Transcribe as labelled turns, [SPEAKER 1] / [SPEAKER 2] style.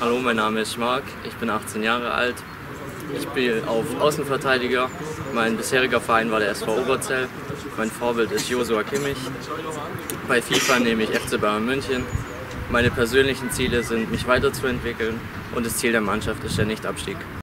[SPEAKER 1] Hallo, mein Name ist Marc, ich bin 18 Jahre alt. Ich spiele auf Außenverteidiger. Mein bisheriger Verein war der SV Oberzell. Mein Vorbild ist Josua Kimmich. Bei FIFA nehme ich FC Bayern München. Meine persönlichen Ziele sind, mich weiterzuentwickeln und das Ziel der Mannschaft ist der Nichtabstieg.